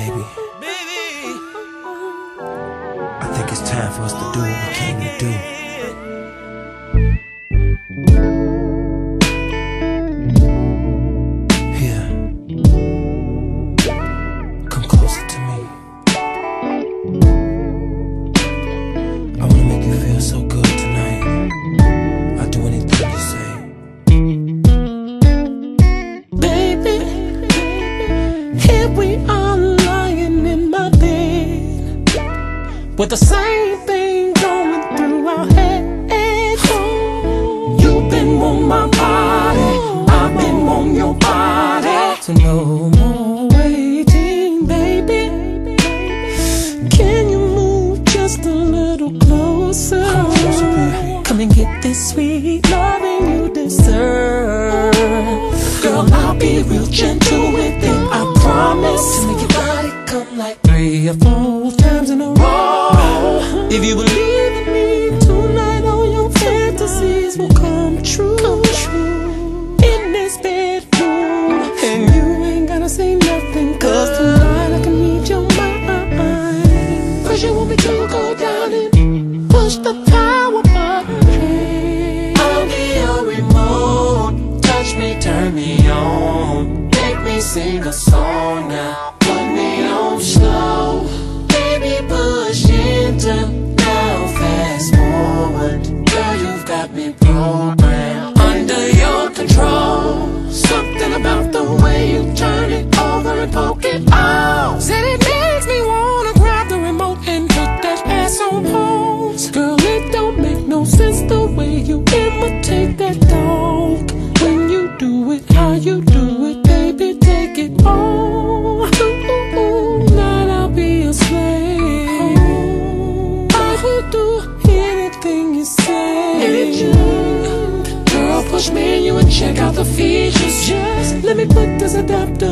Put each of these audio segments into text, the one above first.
baby. I think it's time for us to do what we came to do. Here, come closer to me. I wanna make you feel so good tonight. I'll do. With the same thing going through our heads. You've been on my body, I've been on your body. So no more waiting, baby. Can you move just a little closer? Come, closer, baby. Come and get this sweet loving you deserve. Girl, I'll be real gentle with it, I promise. To make your body come like three or four If you believe push me and you do it how you do it baby take it oh I'll be a slave. I follow everything you say. Girl for shame you and check out the features. Just let me put this adapter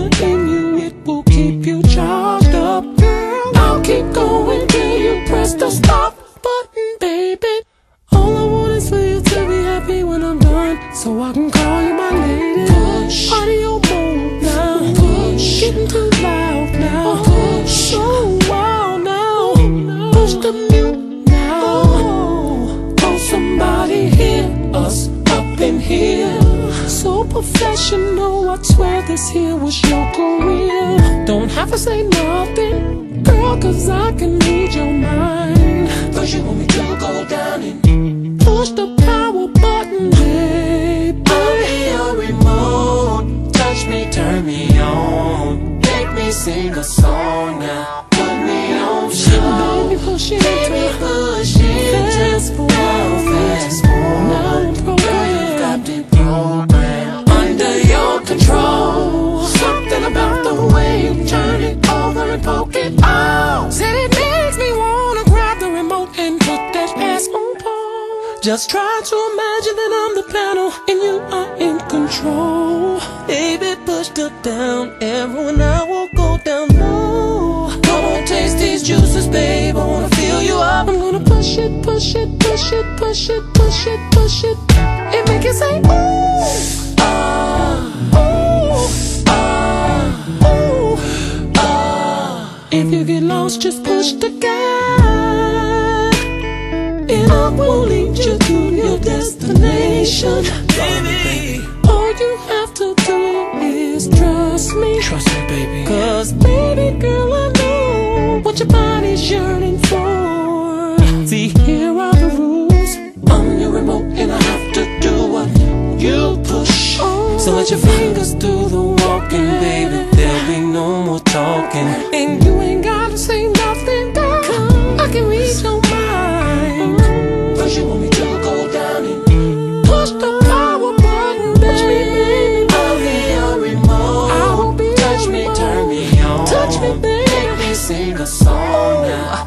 to say nothing, girl, cause I can read your mind. You Just try to imagine that I'm the panel and you are in control. Baby, push the down arrow and I will go down low. Come on, taste these juices, babe. I wanna fill you up. I'm gonna push it, push it, push it, push it, push it, push it. And make it say, ooh, just push the gas. And I will lead you to your destination. Baby, all you have to do is trust me. Trust me, baby. Cause, baby girl, I know what your body's yearning for. See, here are the rules. I'm your remote, and I have to do what you push. Oh, so let your fingers do the walking, baby. There'll be no more talking. And you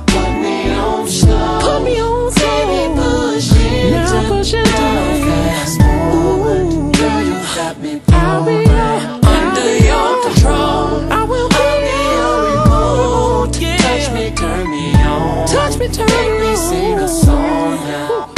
turn me on. See me push it now fast me I'll be under your control I will put me on remote Touch me, turn Make me turn me on. Make me sing a song now.